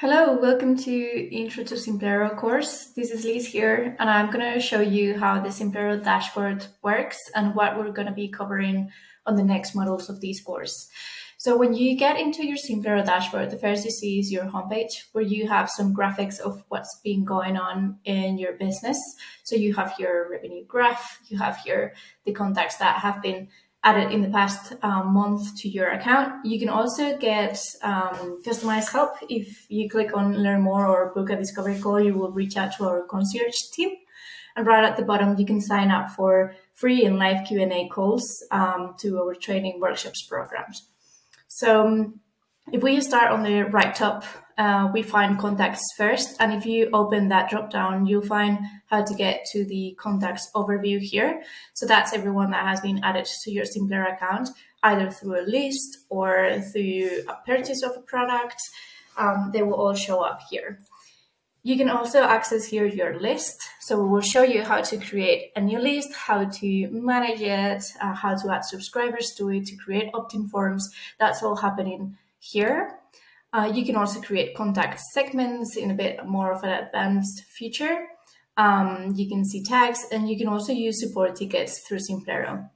Hello, welcome to Intro to Simplero course. This is Liz here, and I'm going to show you how the Simplero dashboard works and what we're going to be covering on the next modules of this course. So when you get into your Simplero dashboard, the first you see is your homepage where you have some graphics of what's been going on in your business. So you have your revenue graph, you have here the contacts that have been added in the past um, month to your account. You can also get um, customized help. If you click on learn more or book a discovery call, you will reach out to our concierge team. And right at the bottom, you can sign up for free and live Q&A calls um, to our training workshops programs. So um, if we start on the right top, uh, we find contacts first. And if you open that drop down, you'll find how to get to the contacts overview here. So that's everyone that has been added to your Simplero account, either through a list or through a purchase of a product. Um, they will all show up here. You can also access here your list. So we will show you how to create a new list, how to manage it, uh, how to add subscribers to it, to create opt-in forms. That's all happening here. Uh, you can also create contact segments in a bit more of an advanced feature. Um, you can see tags and you can also use support tickets through Simplero.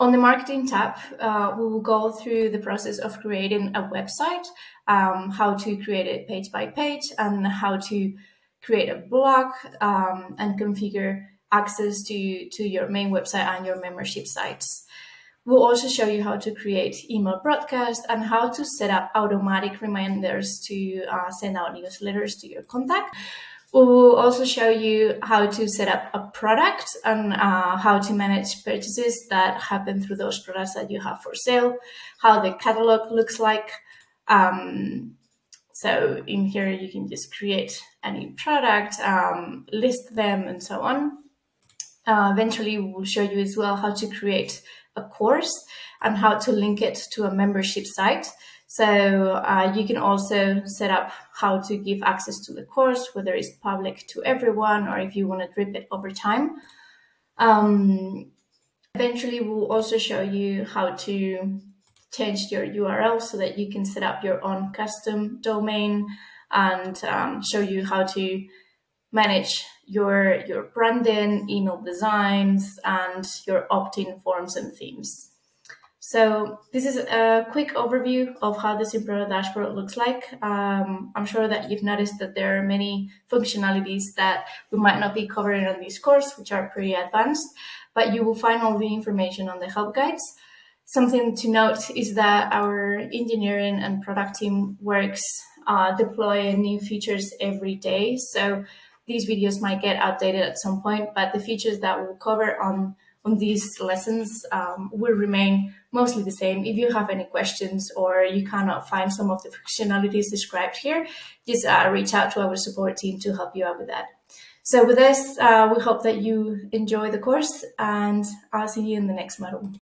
On the marketing tab, uh, we will go through the process of creating a website, um, how to create it page by page, and how to create a blog um, and configure access to, to your main website and your membership sites. We'll also show you how to create email broadcasts and how to set up automatic reminders to uh, send out newsletters to your contact. We will also show you how to set up a product and uh, how to manage purchases that happen through those products that you have for sale, how the catalog looks like. Um, so in here, you can just create any product, um, list them, and so on. Uh, eventually, we'll show you as well how to create a course and how to link it to a membership site. So uh, you can also set up how to give access to the course, whether it's public to everyone or if you want to drip it over time. Um, eventually, we'll also show you how to change your URL so that you can set up your own custom domain and um, show you how to manage your your branding, email designs, and your opt-in forms and themes. So this is a quick overview of how the Simplero dashboard looks like. Um, I'm sure that you've noticed that there are many functionalities that we might not be covering on this course, which are pretty advanced, but you will find all the information on the help guides. Something to note is that our engineering and product team works uh, deploy new features every day. So these videos might get outdated at some point, but the features that we'll cover on, on these lessons um, will remain mostly the same. If you have any questions or you cannot find some of the functionalities described here, just uh, reach out to our support team to help you out with that. So with this, uh, we hope that you enjoy the course and I'll see you in the next module.